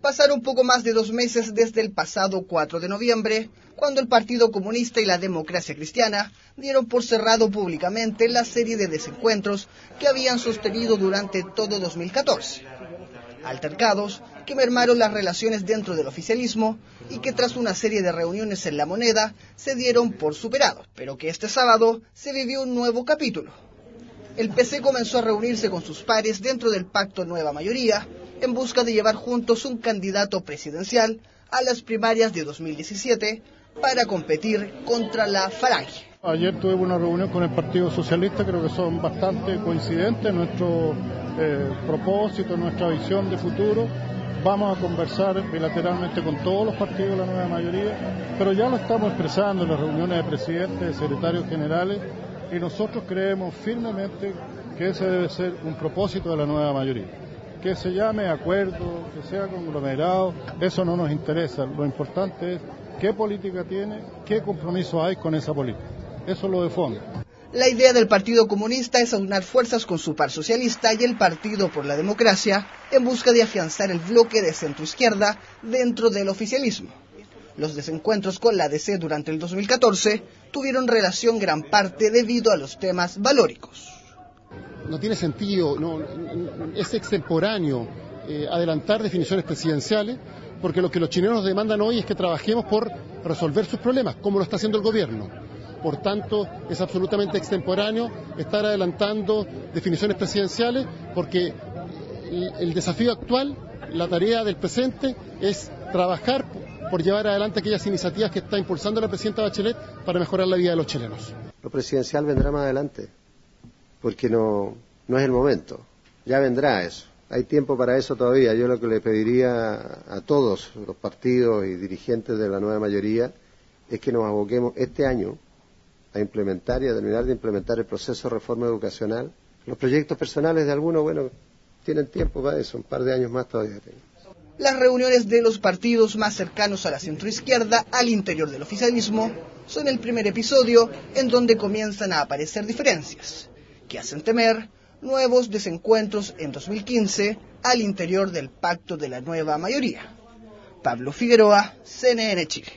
Pasaron poco más de dos meses desde el pasado 4 de noviembre, cuando el Partido Comunista y la Democracia Cristiana dieron por cerrado públicamente la serie de desencuentros que habían sostenido durante todo 2014. Altercados que mermaron las relaciones dentro del oficialismo y que tras una serie de reuniones en la moneda se dieron por superados, pero que este sábado se vivió un nuevo capítulo. El PC comenzó a reunirse con sus pares dentro del pacto Nueva Mayoría en busca de llevar juntos un candidato presidencial a las primarias de 2017 para competir contra la Falange. Ayer tuve una reunión con el Partido Socialista, creo que son bastante coincidentes nuestro eh, propósito, nuestra visión de futuro. Vamos a conversar bilateralmente con todos los partidos de la nueva mayoría, pero ya lo estamos expresando en las reuniones de presidentes, de secretarios generales, y nosotros creemos firmemente que ese debe ser un propósito de la nueva mayoría que se llame acuerdo, que sea conglomerado, eso no nos interesa. Lo importante es qué política tiene, qué compromiso hay con esa política. Eso lo de fondo. La idea del Partido Comunista es aunar fuerzas con su par socialista y el Partido por la Democracia en busca de afianzar el bloque de centroizquierda dentro del oficialismo. Los desencuentros con la DC durante el 2014 tuvieron relación gran parte debido a los temas valóricos no tiene sentido, no, es extemporáneo eh, adelantar definiciones presidenciales, porque lo que los chilenos demandan hoy es que trabajemos por resolver sus problemas, como lo está haciendo el gobierno. Por tanto, es absolutamente extemporáneo estar adelantando definiciones presidenciales, porque el desafío actual, la tarea del presente, es trabajar por llevar adelante aquellas iniciativas que está impulsando la presidenta Bachelet para mejorar la vida de los chilenos. Lo presidencial vendrá más adelante porque no, no es el momento. Ya vendrá eso. Hay tiempo para eso todavía. Yo lo que le pediría a todos los partidos y dirigentes de la nueva mayoría es que nos aboquemos este año a implementar y a terminar de implementar el proceso de reforma educacional. Los proyectos personales de algunos, bueno, tienen tiempo para eso, un par de años más todavía Las reuniones de los partidos más cercanos a la centroizquierda al interior del oficialismo son el primer episodio en donde comienzan a aparecer diferencias que hacen temer nuevos desencuentros en 2015 al interior del pacto de la nueva mayoría. Pablo Figueroa, CNN Chile.